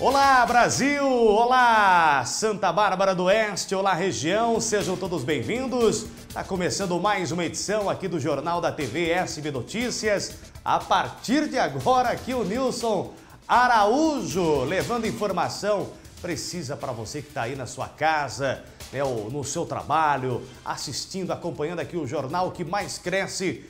Olá Brasil, olá Santa Bárbara do Oeste, olá região, sejam todos bem-vindos. Está começando mais uma edição aqui do Jornal da TV SB Notícias. A partir de agora aqui o Nilson Araújo levando informação precisa para você que está aí na sua casa, né, ou no seu trabalho, assistindo, acompanhando aqui o jornal que mais cresce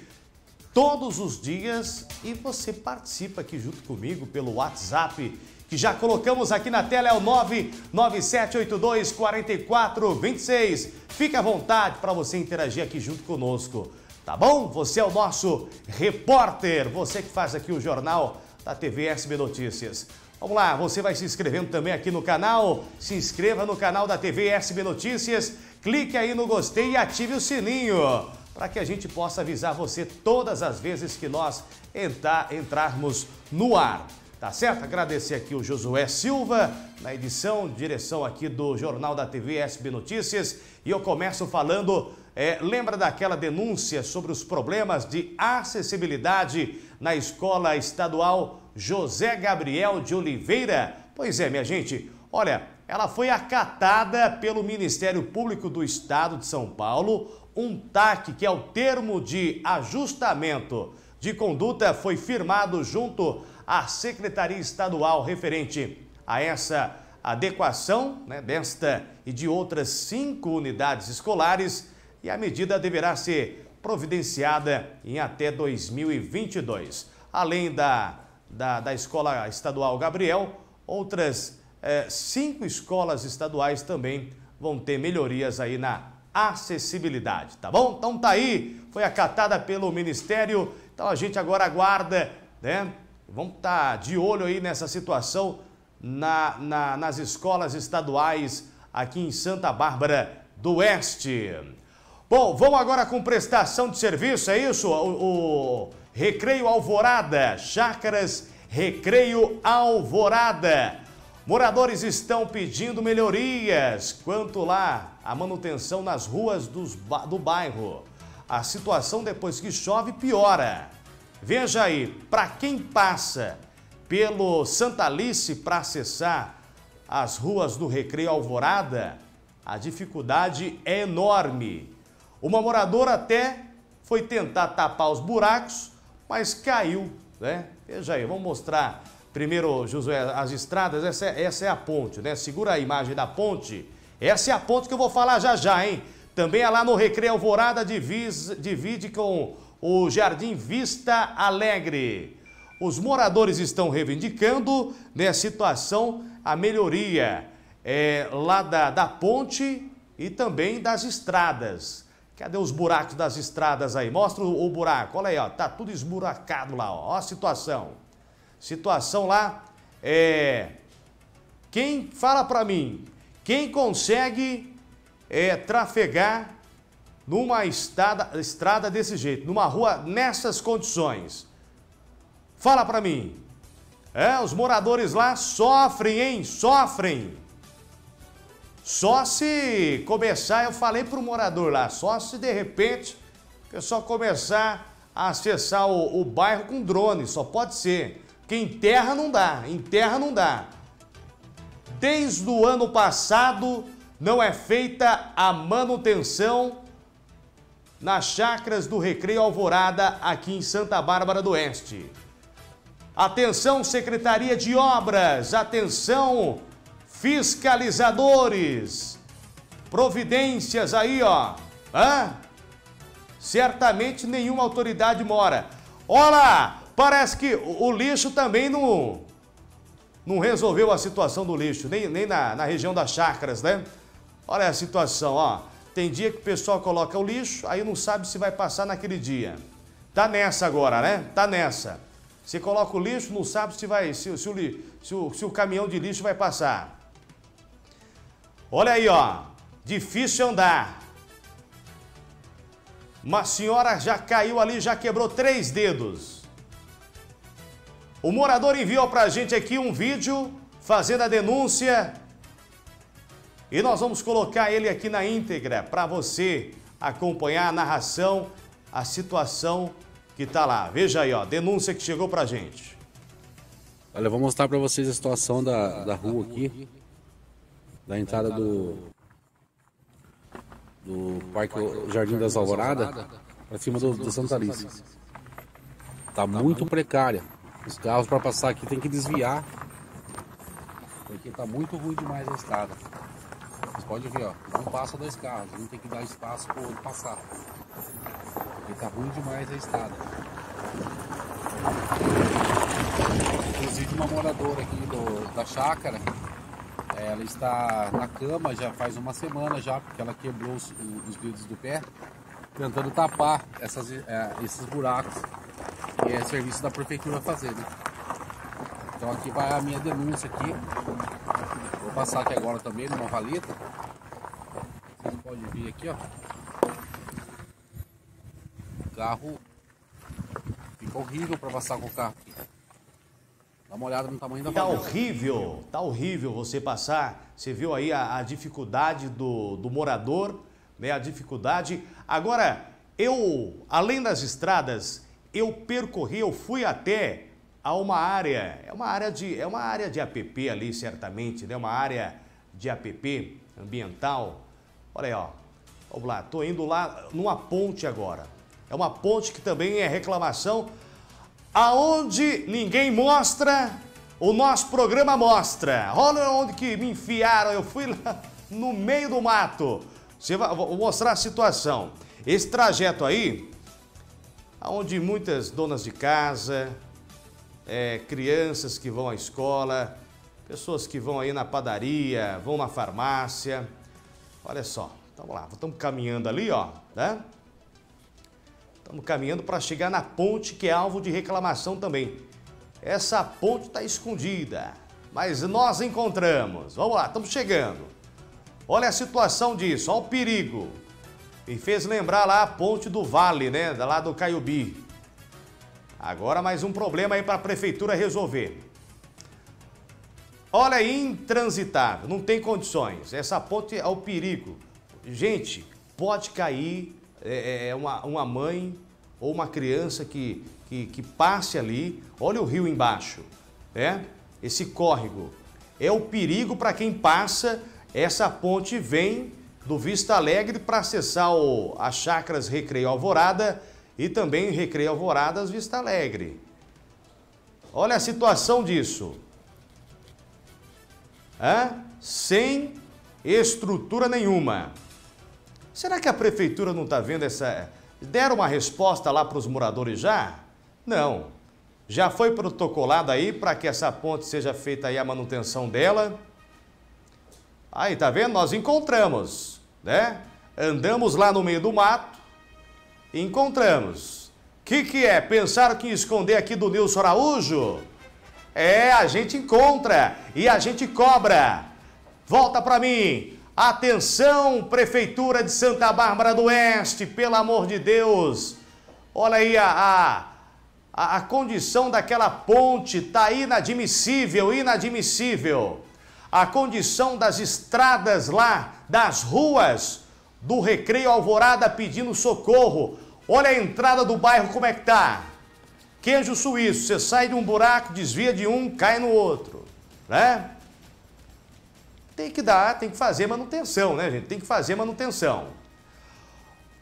todos os dias e você participa aqui junto comigo pelo WhatsApp que já colocamos aqui na tela é o 99782 4426. Fique à vontade para você interagir aqui junto conosco, tá bom? Você é o nosso repórter, você que faz aqui o jornal da TV SB Notícias. Vamos lá, você vai se inscrevendo também aqui no canal. Se inscreva no canal da TV SB Notícias, clique aí no gostei e ative o sininho para que a gente possa avisar você todas as vezes que nós entrar, entrarmos no ar. Tá certo? Agradecer aqui o Josué Silva na edição, direção aqui do Jornal da TV SB Notícias. E eu começo falando, é, lembra daquela denúncia sobre os problemas de acessibilidade na Escola Estadual José Gabriel de Oliveira? Pois é, minha gente, olha, ela foi acatada pelo Ministério Público do Estado de São Paulo, um TAC, que é o termo de ajustamento de conduta, foi firmado junto à Secretaria Estadual referente a essa adequação né, desta e de outras cinco unidades escolares e a medida deverá ser providenciada em até 2022. Além da, da, da Escola Estadual Gabriel, outras eh, cinco escolas estaduais também vão ter melhorias aí na acessibilidade, tá bom? Então tá aí, foi acatada pelo Ministério, então a gente agora aguarda, né? Vamos estar tá de olho aí nessa situação na, na, nas escolas estaduais aqui em Santa Bárbara do Oeste. Bom, vamos agora com prestação de serviço, é isso? O, o Recreio Alvorada, Chácaras Recreio Alvorada. Moradores estão pedindo melhorias quanto lá a manutenção nas ruas dos, do bairro. A situação depois que chove piora. Veja aí, para quem passa pelo Santa Alice para acessar as ruas do Recreio Alvorada, a dificuldade é enorme. Uma moradora até foi tentar tapar os buracos, mas caiu, né? Veja aí, vamos mostrar primeiro, Josué, as estradas. Essa é, essa é a ponte, né? Segura a imagem da ponte. Essa é a ponte que eu vou falar já já, hein? Também é lá no Recreio Alvorada, divide, divide com o Jardim Vista Alegre. Os moradores estão reivindicando nessa né, situação a melhoria é, lá da, da ponte e também das estradas. Cadê os buracos das estradas aí? Mostra o, o buraco, olha aí, ó, tá tudo esburacado lá, ó, ó a situação. Situação lá, é... Quem, fala para mim, quem consegue é, trafegar numa estrada, estrada desse jeito, numa rua nessas condições. Fala para mim. É, os moradores lá sofrem, hein? Sofrem. Só se começar, eu falei para o morador lá, só se de repente o pessoal começar a acessar o, o bairro com drone, só pode ser. Porque em terra não dá, em terra não dá. Desde o ano passado não é feita a manutenção nas chacras do Recreio Alvorada, aqui em Santa Bárbara do Oeste. Atenção, Secretaria de Obras, atenção, fiscalizadores, providências aí, ó. Hã? Certamente nenhuma autoridade mora. Olha, parece que o lixo também não, não resolveu a situação do lixo, nem, nem na, na região das chacras, né? Olha a situação, ó. Tem dia que o pessoal coloca o lixo, aí não sabe se vai passar naquele dia. Tá nessa agora, né? Tá nessa. Você coloca o lixo, não sabe se vai, se, se, o, se, o, se o caminhão de lixo vai passar. Olha aí, ó. Difícil andar. Uma senhora já caiu ali, já quebrou três dedos. O morador enviou pra gente aqui um vídeo fazendo a denúncia e nós vamos colocar ele aqui na íntegra para você acompanhar a narração, a situação que está lá. Veja aí, ó, denúncia que chegou para a gente. Olha, eu vou mostrar para vocês a situação da, da rua aqui, da entrada do, do Parque Jardim das Alvoradas, para cima do, do Santa Alice. Tá muito precária. Os carros para passar aqui tem que desviar, porque tá muito ruim demais a estrada. Podem ver, ó, não passa dois carros, gente tem que dar espaço para o outro passar. Porque tá ruim demais a estrada. Inclusive uma moradora aqui do, da chácara, ela está na cama já faz uma semana já, porque ela quebrou os, os do pé, tentando tapar essas, é, esses buracos que é serviço da prefeitura fazer. Né? Então aqui vai a minha denúncia aqui. Vou passar aqui agora também numa valeta. Ver aqui, ó. O carro fica horrível para passar com o carro aqui. Dá uma olhada no tamanho da Tá horrível, tá horrível você passar. Você viu aí a, a dificuldade do, do morador, né? A dificuldade. Agora, eu, além das estradas, eu percorri, eu fui até a uma área, é uma área de, é uma área de APP ali, certamente, né? Uma área de APP ambiental. Olha aí, ó. Vamos lá, tô indo lá numa ponte agora. É uma ponte que também é reclamação Aonde ninguém mostra, o nosso programa mostra. Olha onde que me enfiaram, eu fui lá no meio do mato. Você vai, vou mostrar a situação. Esse trajeto aí, onde muitas donas de casa, é, crianças que vão à escola, pessoas que vão aí na padaria, vão na farmácia. Olha só, vamos lá, estamos caminhando ali, ó, né? Estamos caminhando para chegar na ponte que é alvo de reclamação também. Essa ponte está escondida, mas nós encontramos. Vamos lá, estamos chegando. Olha a situação disso, olha o perigo. E fez lembrar lá a ponte do Vale, né? Lá do Caiubi. Agora mais um problema aí para a prefeitura resolver. Olha, intransitável, não tem condições. Essa ponte é o perigo. Gente, pode cair é, é, é uma, uma mãe ou uma criança que, que, que passe ali, olha o rio embaixo, é? esse córrego. É o perigo para quem passa, essa ponte vem do Vista Alegre para acessar o, as chacras Recreio Alvorada e também Recreio Alvoradas Vista Alegre. Olha a situação disso. É? Sem estrutura nenhuma. Será que a prefeitura não está vendo essa. Deram uma resposta lá para os moradores já? Não. Já foi protocolado aí para que essa ponte seja feita aí a manutenção dela. Aí, tá vendo? Nós encontramos, né? Andamos lá no meio do mato encontramos. O que, que é? Pensaram que esconder aqui do Nilson Araújo? É, a gente encontra e a gente cobra. Volta para mim. Atenção, Prefeitura de Santa Bárbara do Oeste, pelo amor de Deus. Olha aí a, a, a condição daquela ponte, tá inadmissível, inadmissível. A condição das estradas lá, das ruas do Recreio Alvorada pedindo socorro. Olha a entrada do bairro como é que tá. Queijo suíço, você sai de um buraco, desvia de um, cai no outro, né? Tem que dar, tem que fazer manutenção, né, gente? Tem que fazer manutenção.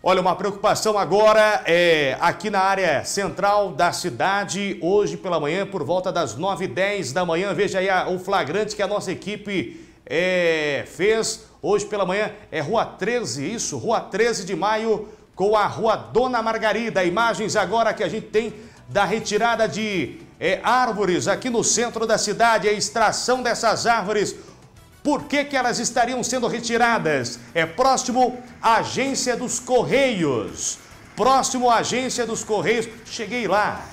Olha, uma preocupação agora é aqui na área central da cidade, hoje pela manhã, por volta das 9h10 da manhã. Veja aí a, o flagrante que a nossa equipe é, fez hoje pela manhã. É Rua 13, isso, Rua 13 de maio, com a Rua Dona Margarida. Imagens agora que a gente tem da retirada de é, árvores aqui no centro da cidade, a extração dessas árvores por que, que elas estariam sendo retiradas? É próximo à agência dos Correios. Próximo à agência dos Correios. Cheguei lá.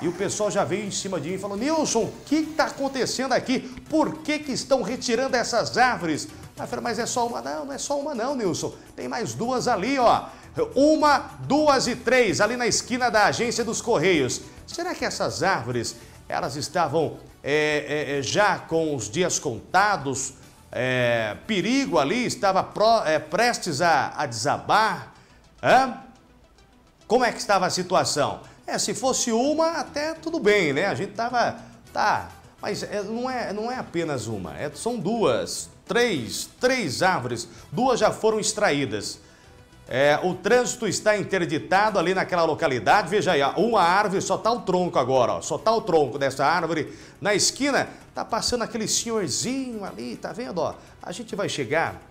E o pessoal já veio em cima de mim e falou: Nilson, o que está acontecendo aqui? Por que, que estão retirando essas árvores? Eu falei, mas é só uma? Não, não é só uma não, Nilson. Tem mais duas ali, ó. Uma, duas e três, ali na esquina da agência dos Correios. Será que essas árvores, elas estavam é, é, é, já com os dias contados, é, perigo ali, estava pro, é, prestes a, a desabar. Como é que estava a situação? É, se fosse uma, até tudo bem, né? A gente estava Tá, mas é, não, é, não é apenas uma, são duas, três, três árvores. Duas já foram extraídas. É, o trânsito está interditado ali naquela localidade. Veja aí, uma árvore, só está o tronco agora, ó, só está o tronco dessa árvore. Na esquina, tá passando aquele senhorzinho ali, tá vendo? Ó? A gente vai chegar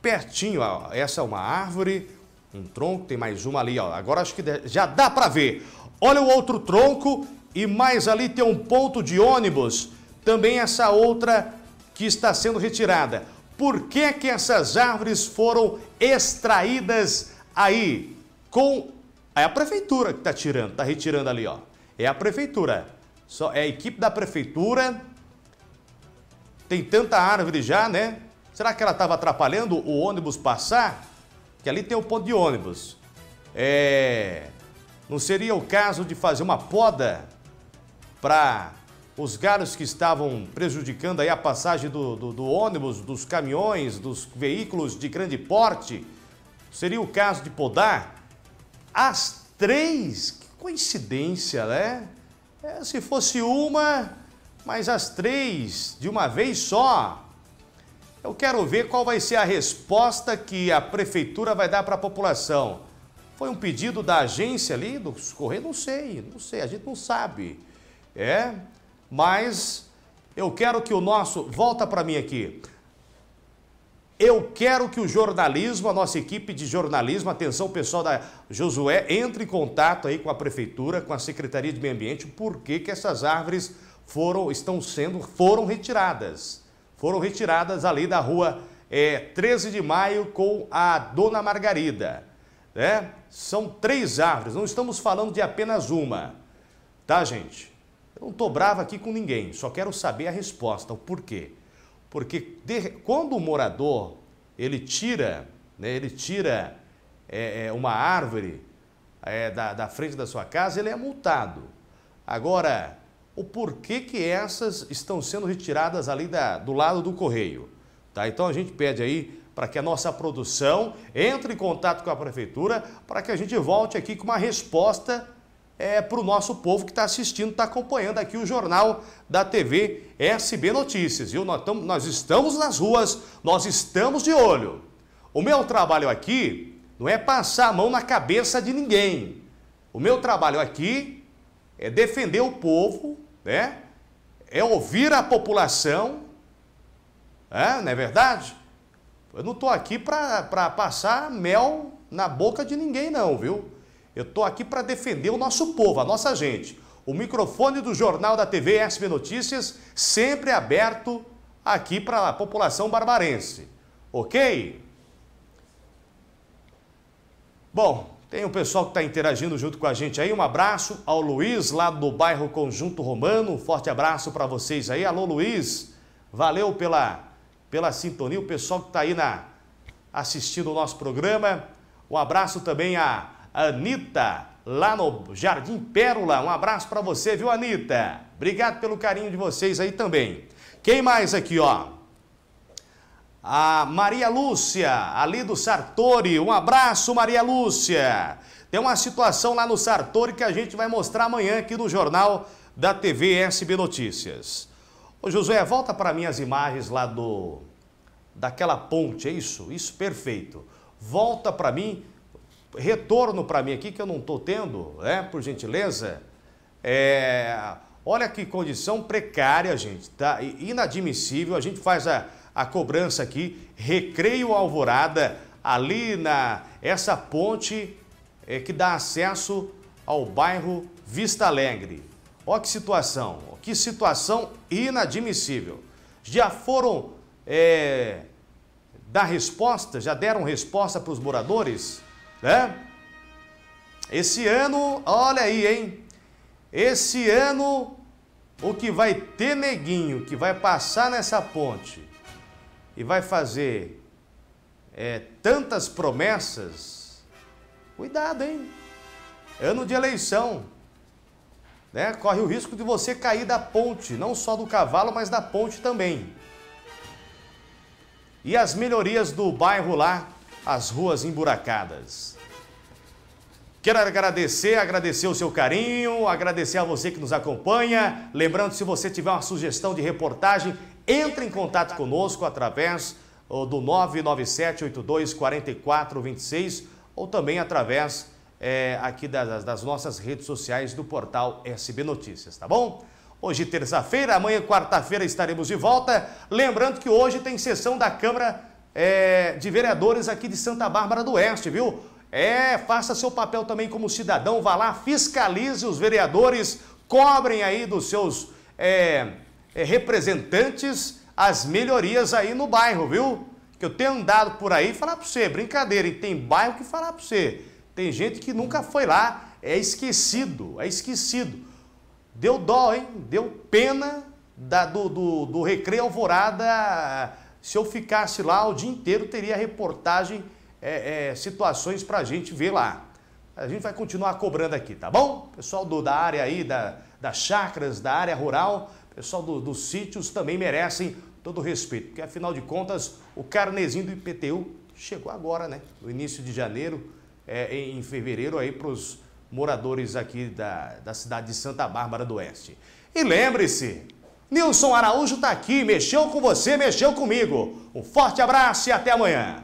pertinho, ó. essa é uma árvore, um tronco, tem mais uma ali, ó. Agora acho que já dá para ver. Olha o outro tronco e mais ali tem um ponto de ônibus. Também essa outra que está sendo retirada. Por que, que essas árvores foram extraídas aí? Com é a prefeitura que está tirando, está retirando ali, ó. É a prefeitura. Só é a equipe da prefeitura. Tem tanta árvore já, né? Será que ela estava atrapalhando o ônibus passar? Que ali tem o ponto de ônibus. É... Não seria o caso de fazer uma poda para os galhos que estavam prejudicando aí a passagem do, do, do, ônibus, dos caminhões, dos veículos de grande porte, seria o caso de podar as três. Que coincidência, né? É, se fosse uma, mas as três de uma vez só. Eu quero ver qual vai ser a resposta que a prefeitura vai dar para a população. Foi um pedido da agência ali, dos Correios? Não sei, não sei, a gente não sabe. É, mas eu quero que o nosso. Volta para mim aqui. Eu quero que o jornalismo, a nossa equipe de jornalismo, atenção pessoal da Josué, entre em contato aí com a prefeitura, com a Secretaria de Meio Ambiente, por que, que essas árvores foram, estão sendo, foram retiradas. Foram retiradas ali da rua é, 13 de maio com a Dona Margarida. Né? São três árvores, não estamos falando de apenas uma. Tá, gente? Não estou bravo aqui com ninguém, só quero saber a resposta, o porquê. Porque de, quando o morador ele tira, né, ele tira é, é, uma árvore é, da, da frente da sua casa, ele é multado. Agora, o porquê que essas estão sendo retiradas ali da, do lado do correio? Tá? Então a gente pede aí para que a nossa produção entre em contato com a prefeitura para que a gente volte aqui com uma resposta é, para o nosso povo que está assistindo, está acompanhando aqui o jornal da TV SB Notícias. Viu? Nós, tamo, nós estamos nas ruas, nós estamos de olho. O meu trabalho aqui não é passar a mão na cabeça de ninguém. O meu trabalho aqui é defender o povo, né? é ouvir a população, é, não é verdade? Eu não estou aqui para passar mel na boca de ninguém, não, viu? Eu estou aqui para defender o nosso povo, a nossa gente. O microfone do Jornal da TV SB Notícias sempre aberto aqui para a população barbarense. Ok? Bom, tem o um pessoal que está interagindo junto com a gente aí. Um abraço ao Luiz, lá do bairro Conjunto Romano. Um forte abraço para vocês aí. Alô, Luiz. Valeu pela, pela sintonia. O pessoal que está aí na, assistindo o nosso programa. Um abraço também a Anitta, lá no Jardim Pérola. Um abraço para você, viu, Anitta? Obrigado pelo carinho de vocês aí também. Quem mais aqui, ó? A Maria Lúcia, ali do Sartori. Um abraço, Maria Lúcia. Tem uma situação lá no Sartori que a gente vai mostrar amanhã aqui no Jornal da TV SB Notícias. Ô Josué, volta para mim as imagens lá do daquela ponte, é isso? Isso, perfeito. Volta para mim retorno para mim aqui que eu não estou tendo, né, por gentileza. É, olha que condição precária, gente, tá? Inadmissível. A gente faz a, a cobrança aqui, Recreio Alvorada, ali na essa ponte é, que dá acesso ao bairro Vista Alegre. Olha que situação, que situação inadmissível. Já foram é, dar resposta, já deram resposta para os moradores? Né? Esse ano, olha aí, hein? Esse ano, o que vai ter neguinho que vai passar nessa ponte e vai fazer é, tantas promessas, cuidado, hein? Ano de eleição, né? Corre o risco de você cair da ponte, não só do cavalo, mas da ponte também. E as melhorias do bairro lá, as ruas emburacadas. Quero agradecer, agradecer o seu carinho, agradecer a você que nos acompanha. Lembrando, se você tiver uma sugestão de reportagem, entre em contato conosco através do 997-82-4426 ou também através é, aqui das, das nossas redes sociais do portal SB Notícias, tá bom? Hoje, terça-feira, amanhã, quarta-feira, estaremos de volta. Lembrando que hoje tem sessão da Câmara é, de Vereadores aqui de Santa Bárbara do Oeste, viu? É, faça seu papel também como cidadão, vá lá, fiscalize os vereadores, cobrem aí dos seus é, é, representantes as melhorias aí no bairro, viu? Que eu tenho andado por aí falar para você, brincadeira, e tem bairro que falar para você. Tem gente que nunca foi lá, é esquecido, é esquecido. Deu dó, hein? Deu pena da, do, do, do Recreio Alvorada. Se eu ficasse lá o dia inteiro, teria reportagem é, é, situações para a gente ver lá. A gente vai continuar cobrando aqui, tá bom? Pessoal do, da área aí, da, das chacras, da área rural, pessoal do, dos sítios também merecem todo o respeito, porque afinal de contas o carnezinho do IPTU chegou agora, né? No início de janeiro, é, em fevereiro aí para os moradores aqui da, da cidade de Santa Bárbara do Oeste. E lembre-se, Nilson Araújo está aqui, mexeu com você, mexeu comigo. Um forte abraço e até amanhã.